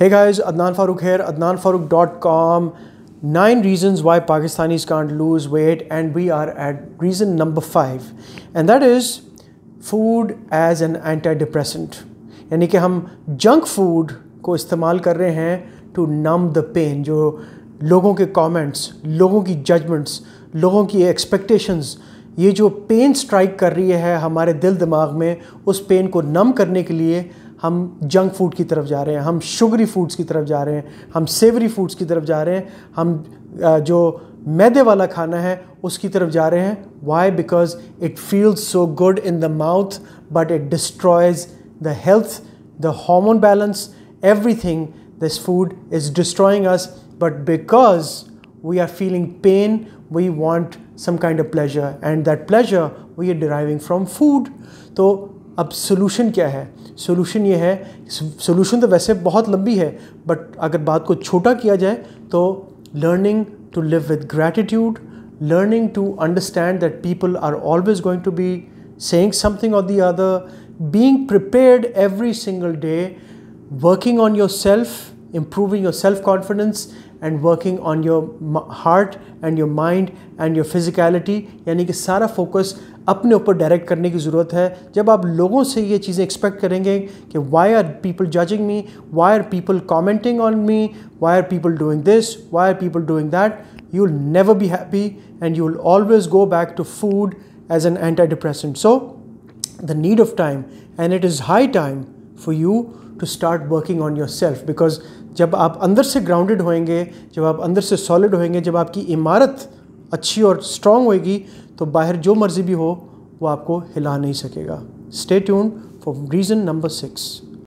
Hey guys Adnan Farooq here Adnan Farooq dot com nine reason why Pakistanis can't lose weight and we are at reason number five and that is food as an anti depressant यानी कि हम junk food को इस्तेमाल कर रहे हैं to num the pain जो लोगों के कॉमेंट्स लोगों की जजमेंट्स लोगों की एक्सपेक्टेशंस ये जो पेन स्ट्राइक कर रही है हमारे दिल दिमाग में, उस पेन को नम करने के लिए हम जंक फ़ूड की तरफ़ जा रहे हैं हम शुगरी फूड्स की तरफ़ जा रहे हैं हम सेवरी फूड्स की तरफ़ जा रहे हैं हम जो मैदे वाला खाना है उसकी तरफ़ जा रहे हैं। Why because it feels so good in the mouth but it destroys the health the hormone balance everything this food is destroying us but because we are feeling pain, we want some kind of pleasure, and that pleasure we are deriving from food. तो अब solution क्या है? Solution ये है solution तो वैसे बहुत लंबी है बट अगर बात को छोटा किया जाए तो learning to live with gratitude learning to understand that people are always going to be saying something of the other being prepared every single day working on yourself improving your self confidence and working on your heart and your mind and your physicality, यानी कि सारा focus अपने ऊपर direct करने की ज़रूरत है। जब आप लोगों से ये चीज़ें एक्सपेक्ट करेंगे कि why are people judging me why are people commenting on me why are people doing this why are people doing that you will never be happy and you will always go back to food as an anti depressant so the need of time and it is high time for you to start working on yourself because जब आप अंदर से grounded होएँगे, जब आप अंदर से solid होएँगे, जब आपकी इमारत अच्छी और स्ट्रांग होएगी तो बाहर जो मर्ज़ी भी हो, वो आपको हिला नहीं सकेगा। Stay tune for reason number six